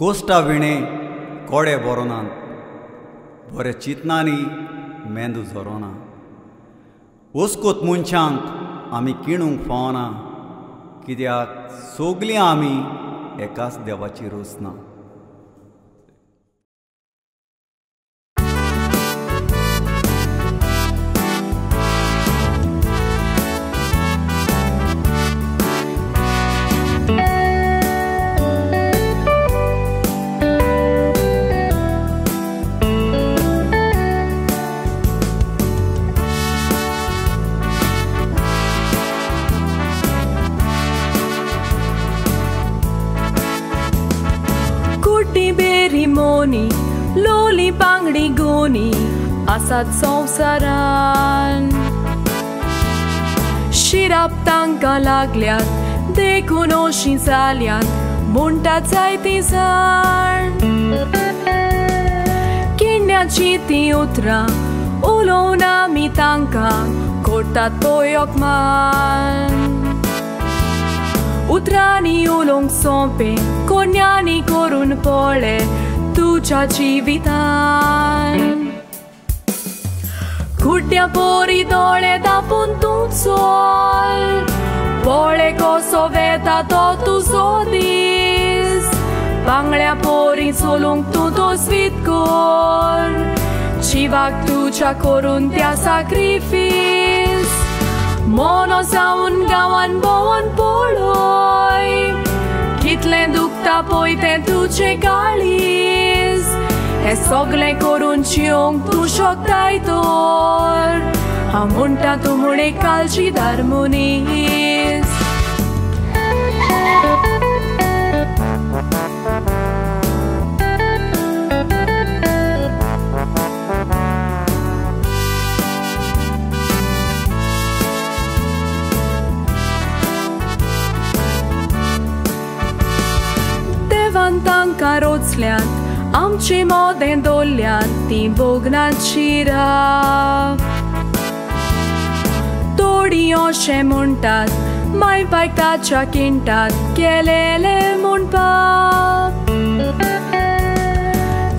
कोश्टा विणे कोडे बरोनात बरे चिंतनांनी मेंदू झरोना वस्कोत मनशांक आमी किणूंक फावना कित्याक सोगलीं आमी एकाच देवाची रोसना। बेरी मोनी लोली बांगडी गोनी आसात संवसारान शिराप तांकां लागल्यात देखून ओशी जाल्यात म्हणटात जायती जाण किण्याची ती उतरां उलोवन आमी तांकां कोरतात पोयोक मान उतरांनी उलोवंक सोंपे कोन्यांनी करून पळय तुज्या जिवितान कुड्ड्या पोरी दोळे दापून तूं चोल पळय कसो वेता तो तुजो दीस बांगड्या पोरी चलोवंक तूं दोसवीत कोर जिवाक तुज्या करून त्या साक्रिफीस मोनो जावन गांवान भोंवन पळय le duct apoi te duce caliz Esogle corunchiung tu shoktaitor Amunta tumune calci darmonii կնարոցլյան, ամչի մոտ են դոլյան, տին բոգնան չիրա։ Դորիո շեմունտատ, մայն պայքտատ շակինտատ, կելել է մունպատ։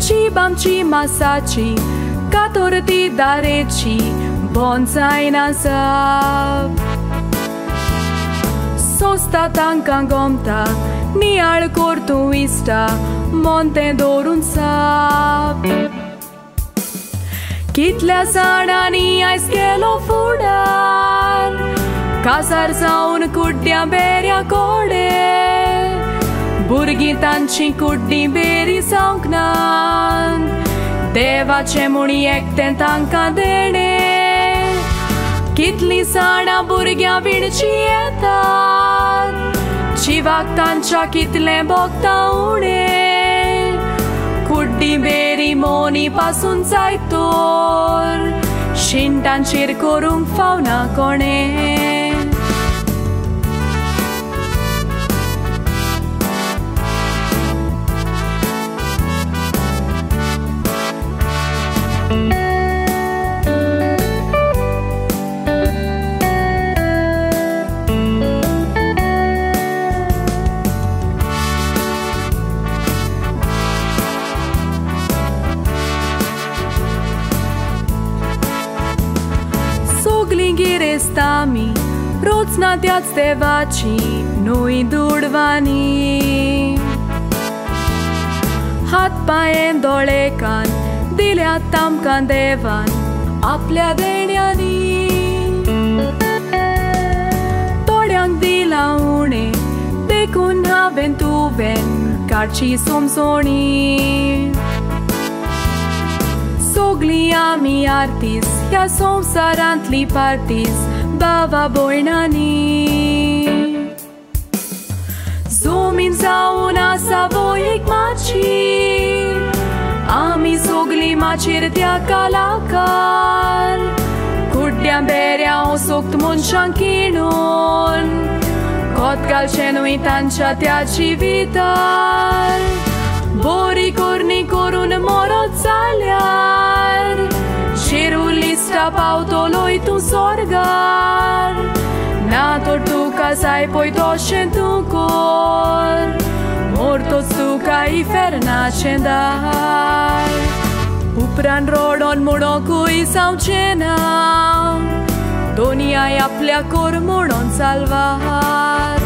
Չի բամչի մասաչի, կատորտի դարեչի, բոնցայն ասապ։ Սոստատան կանգոմտատ, mial cortuista, monte doruntza. Kitlea sarani ai schelo fudan, casar sau un curtea beria code. Burghitan și curdi beri sau knan, deva ce muriec tentan cadene. Kitli sana burghia vircieta, जिवाक तांच्या कितलें भोगता उणें कुड्डी बेरी मोनी पासून जायतोर शिंटांचेर करूंक फावना कोणें सगलीं गिरेस्तामी रोज ना त्याच देवाची नुई दुडवानी हात पांये दोळे कान दिल्यात तामकां देवान आपल्या देण्यांनी थोड्यांक दिला उणें देखून हांवें तुवें काडची सोमसोणी सोगलीं आमी आरतीस ह्या संवसारांतली parties baba boinani. Zumin zauna sa voik maci. Ami sogli macir tia kalakar Kurdian berea o sokt mon shankinon Kotkal chenuitan chatea civitar sai poi to sento cor. Morto su kai ferna scendai upran rodon muro cui sau cena donia ia pleacor mudon salvar.